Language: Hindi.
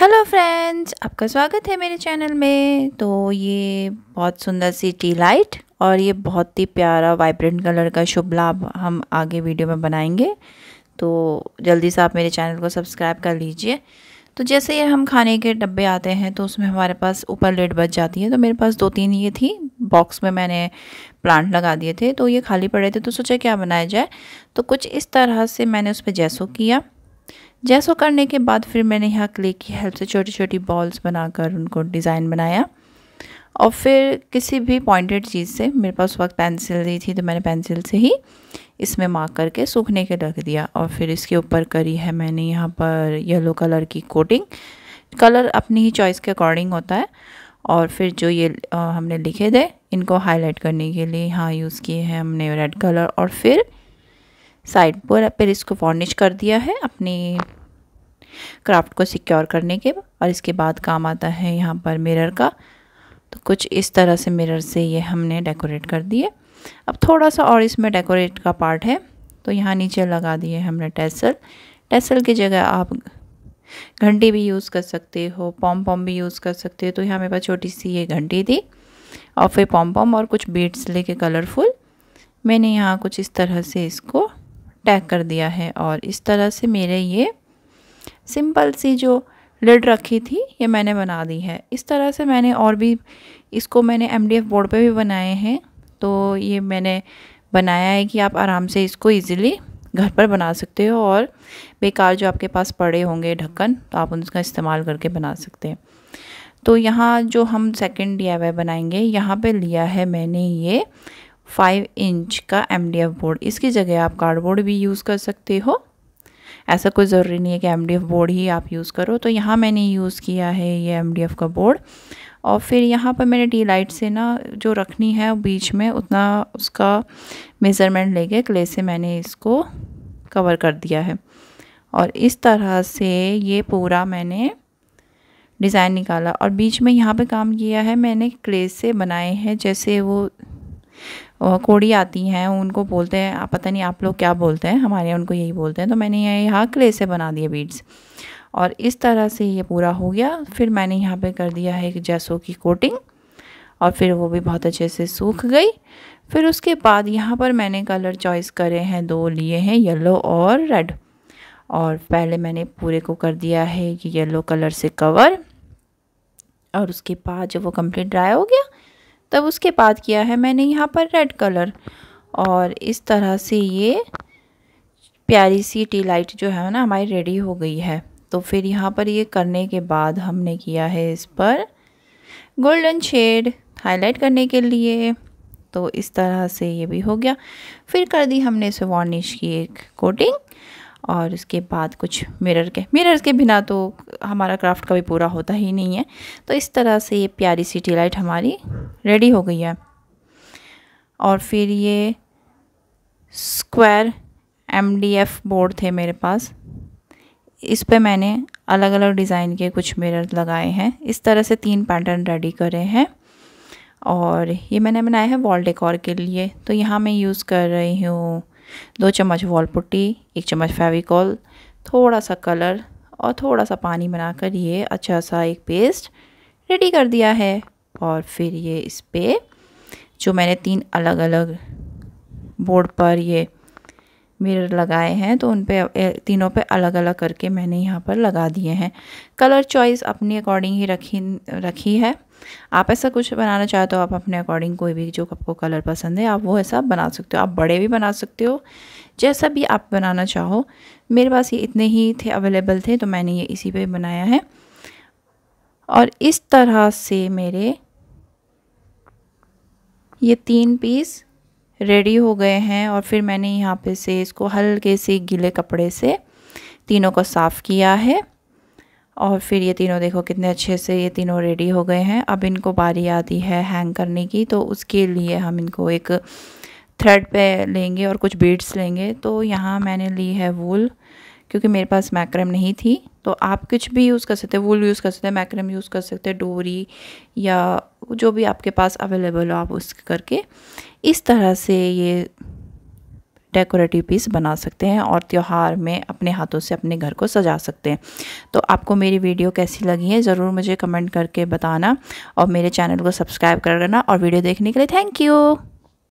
हेलो फ्रेंड्स आपका स्वागत है मेरे चैनल में। तो ये बहुत सुंदर सी टी लाइट और ये बहुत ही प्यारा वाइब्रेंट कलर का शुभ लाभ हम आगे वीडियो में बनाएँगे। तो जल्दी से आप मेरे चैनल को सब्सक्राइब कर लीजिए। तो जैसे ये हम खाने के डब्बे आते हैं तो उसमें हमारे पास ऊपर लेट बच जाती है। तो मेरे पास दो तीन ये थी। बॉक्स में मैंने प्लांट लगा दिए थे। तो ये खाली पड़े थे। तो सोचा क्या बनाया जाए? तो कुछ इस तरह से मैंने उस पर जैसो किया। जैसो करने के बाद फिर मैंने यहाँ क्ले की हेल्प से छोटी छोटी बॉल्स बनाकर उनको डिज़ाइन बनाया। और फिर किसी भी पॉइंटेड चीज़ से, मेरे पास वक्त पेंसिल दी थी तो मैंने पेंसिल से ही इसमें मार्क करके सूखने के रख दिया। और फिर इसके ऊपर करी है मैंने यहाँ पर येलो कलर की कोटिंग कलर अपनी ही चॉइस के अकॉर्डिंग होता है। और फिर जो ये हमने लिखे थे, इनको हाईलाइट करने के लिए यहाँ यूज़ किए हैं हमने रेड कलर और फिर साइड पर, फिर इसको फॉर्निश कर दिया है अपनी क्राफ्ट को सिक्योर करने के और इसके बाद काम आता है यहाँ पर मिरर का। तो कुछ इस तरह से मिरर से ये हमने डेकोरेट कर दिए। अब थोड़ा सा और इसमें डेकोरेट का पार्ट है तो यहाँ नीचे लगा दिए हमने टेसल। टेसल की जगह आप घंटी भी यूज़ कर सकते हो पॉम पॉम भी यूज़ कर सकते हो। तो यहाँ मेरे पास छोटी सी ये घंटी थी, और फिर पॉम पॉम और कुछ बीट्स लेके कलरफुल। मैंने यहाँ कुछ इस तरह से इसको टैग कर दिया है और इस तरह से मेरे ये सिंपल सी जो लिड रखी थी, ये मैंने बना दी है। इस तरह से मैंने और भी, इसको मैंने एमडीएफ बोर्ड पे भी बनाए हैं तो ये मैंने बनाया है कि आप आराम से इसको इजीली घर पर बना सकते हो और बेकार जो आपके पास पड़े होंगे ढक्कन तो आप उनका इस्तेमाल करके बना सकते हैं। तो यहाँ जो हम सेकंड डी बनाएँगे, यहाँ पे लिया है मैंने ये फाइव इंच का एमडीएफ बोर्ड। इसकी जगह आप कार्डबोर्ड भी यूज़ कर सकते हो। ऐसा कोई ज़रूरी नहीं है कि एमडीएफ बोर्ड ही आप यूज़ करो। तो यहाँ मैंने यूज़ किया है ये एमडीएफ का बोर्ड। और फिर यहाँ पर मैंने टी लाइट से ना जो रखनी है बीच में, उतना उसका मेज़रमेंट लेके क्ले से मैंने इसको कवर कर दिया है। और इस तरह से ये पूरा मैंने डिज़ाइन निकाला। और बीच में यहाँ पे काम किया है मैंने क्ले से बनाए हैं, जैसे वो कोड़ी आती हैं, उनको बोलते हैं पता नहीं आप लोग क्या बोलते हैं? हमारे उनको यही बोलते हैं। तो मैंने ये यहाँ क्ले से बना दिए बीड्स। और इस तरह से ये पूरा हो गया। फिर मैंने यहाँ पे कर दिया है जैसो की कोटिंग। और फिर वो भी बहुत अच्छे से सूख गई। फिर उसके बाद यहाँ पर मैंने कलर चॉइस करे हैं, दो लिए हैं, येलो और रेड। और पहले मैंने पूरे को कर दिया है कि येलो कलर से कवर। और उसके बाद जब वो कंप्लीट ड्राई हो गया तब उसके बाद किया है मैंने यहाँ पर रेड कलर और इस तरह से ये प्यारी सी टी लाइट जो है ना हमारी रेडी हो गई है। तो फिर यहाँ पर ये करने के बाद हमने किया है इस पर गोल्डन शेड हाईलाइट करने के लिए। तो इस तरह से ये भी हो गया। फिर कर दी हमने इसे वार्निश की एक कोटिंग और उसके बाद कुछ मिरर के मिरर के बिना तो हमारा क्राफ्ट कभी पूरा होता ही नहीं है। तो इस तरह से ये प्यारी सी टी लाइट हमारी रेडी हो गई है। और फिर ये स्क्वायर एमडीएफ बोर्ड थे मेरे पास। इस पे मैंने अलग अलग डिज़ाइन के कुछ मिरर लगाए हैं। इस तरह से तीन पैटर्न रेडी करे हैं। और ये मैंने बनाया है वॉल डेकोर के लिए। तो यहाँ मैं यूज़ कर रही हूँ दो चम्मच वॉल पुट्टी एक चम्मच फेविकॉल, थोड़ा सा कलर और थोड़ा सा पानी बनाकर ये अच्छा सा एक पेस्ट रेडी कर दिया है। और फिर ये इस पर जो मैंने तीन अलग अलग बोर्ड पर ये मिरर लगाए हैं तो उन पे तीनों पे अलग अलग करके मैंने यहाँ पर लगा दिए हैं। कलर चॉइस अपनी अकॉर्डिंग ही रखी रखी है। आप ऐसा कुछ बनाना चाहते हो, आप अपने अकॉर्डिंग कोई भी जो आपको कलर पसंद है, आप वो ऐसा बना सकते हो। आप बड़े भी बना सकते हो, जैसा भी आप बनाना चाहो। मेरे पास ये इतने ही थे अवेलेबल थे तो मैंने ये इसी पे बनाया है। और इस तरह से मेरे ये तीन पीस रेडी हो गए हैं और फिर मैंने यहाँ पे से इसको हल्के से गीले कपड़े से तीनों को साफ़ किया है। और फिर ये तीनों देखो कितने अच्छे से ये तीनों रेडी हो गए हैं। अब इनको बारी आती है हैंग करने की तो उसके लिए हम इनको एक थ्रेड पे लेंगे और कुछ बीड्स लेंगे। तो यहाँ मैंने ली है वूल क्योंकि मेरे पास मैक्रम नहीं थी। तो आप कुछ भी यूज़ कर सकते वूल यूज़ कर सकते मैक्रम यूज़ कर सकते, डोरी या जो भी आपके पास अवेलेबल हो, आप उस करके इस तरह से ये डेकोरेटिव पीस बना सकते हैं और त्यौहार में अपने हाथों से अपने घर को सजा सकते हैं। तो आपको मेरी वीडियो कैसी लगी है, ज़रूर मुझे कमेंट करके बताना और मेरे चैनल को सब्सक्राइब कर करना और वीडियो देखने के लिए थैंक यू।